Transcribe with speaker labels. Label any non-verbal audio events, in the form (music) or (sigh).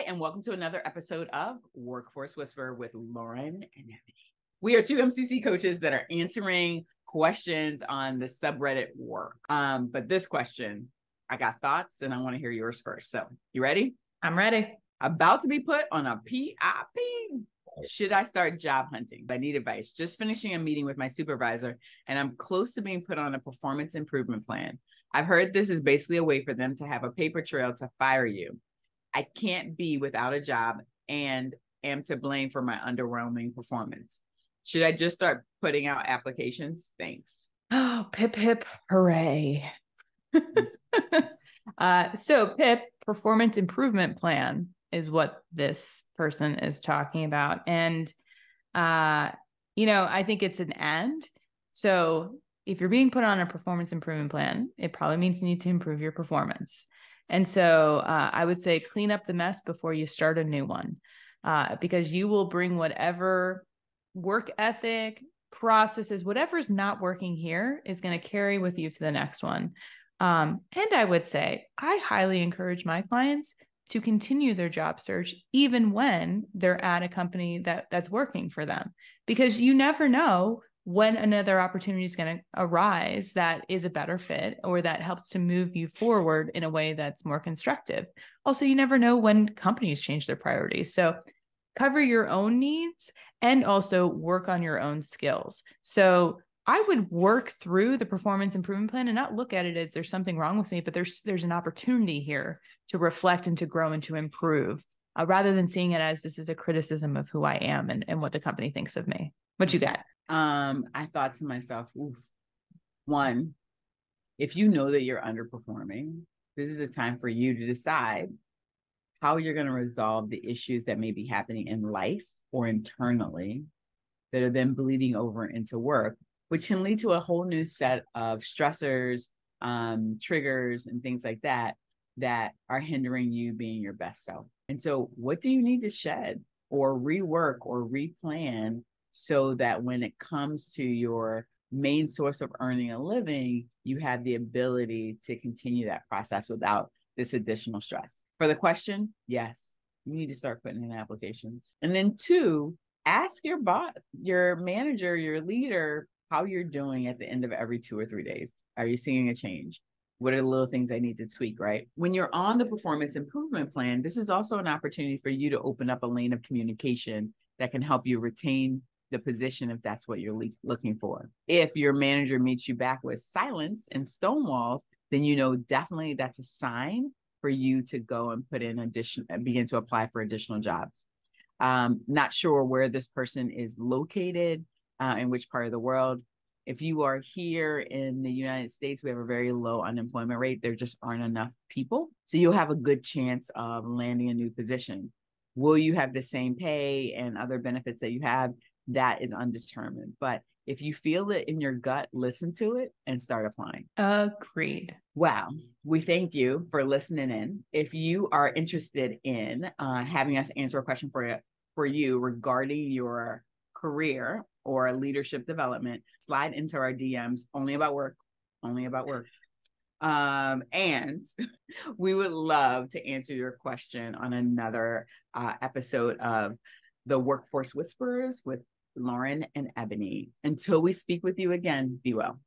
Speaker 1: Hi, and welcome to another episode of Workforce Whisper with Lauren and Ebony. We are two MCC coaches that are answering questions on the subreddit work. Um, but this question, I got thoughts and I want to hear yours first. So, you ready?
Speaker 2: I'm ready.
Speaker 1: About to be put on a PIP. Should I start job hunting? I need advice. Just finishing a meeting with my supervisor, and I'm close to being put on a performance improvement plan. I've heard this is basically a way for them to have a paper trail to fire you. I can't be without a job and am to blame for my underwhelming performance. Should I just start putting out applications? Thanks.
Speaker 2: Oh, (gasps) pip hip hooray. (laughs) uh, so PIP performance improvement plan is what this person is talking about. And uh, you know, I think it's an and. So if you're being put on a performance improvement plan, it probably means you need to improve your performance. And so uh, I would say clean up the mess before you start a new one, uh, because you will bring whatever work ethic, processes, whatever is not working here is going to carry with you to the next one. Um, and I would say I highly encourage my clients to continue their job search even when they're at a company that that's working for them because you never know when another opportunity is going to arise that is a better fit or that helps to move you forward in a way that's more constructive. Also, you never know when companies change their priorities. So, cover your own needs and also work on your own skills. So, I would work through the performance improvement plan and not look at it as there's something wrong with me, but there's there's an opportunity here to reflect and to grow and to improve, uh, rather than seeing it as this is a criticism of who I am and, and what the company thinks of me. What you got?
Speaker 1: Um, I thought to myself, oof, one, if you know that you're underperforming, this is the time for you to decide how you're going to resolve the issues that may be happening in life or internally that are then bleeding over into work, which can lead to a whole new set of stressors, um, triggers, and things like that that are hindering you being your best self. And so, what do you need to shed or rework or replan so that when it comes to your main source of earning a living, you have the ability to continue that process without this additional stress. For the question, yes, you need to start putting in applications. And then two, ask your boss, your manager, your leader, how you're doing at the end of every two or three days. Are you seeing a change? What are the little things I need to tweak, right? When you're on the performance improvement plan, this is also an opportunity for you to open up a lane of communication that can help you retain the position if that's what you're le- looking for. If your manager meets you back with silence and stonewalls, then you know definitely that's a sign for you to go and put in addition and begin to apply for additional jobs. Um, not sure where this person is located, uh, in which part of the world. If you are here in the United States, we have a very low unemployment rate. There just aren't enough people. So you'll have a good chance of landing a new position. Will you have the same pay and other benefits that you have? That is undetermined. But if you feel it in your gut, listen to it and start applying.
Speaker 2: Agreed.
Speaker 1: Wow. We thank you for listening in. If you are interested in uh, having us answer a question for you, for you regarding your career or leadership development, slide into our DMs only about work, only about work. Um, and (laughs) we would love to answer your question on another uh, episode of the Workforce Whisperers with Lauren and Ebony. Until we speak with you again, be well.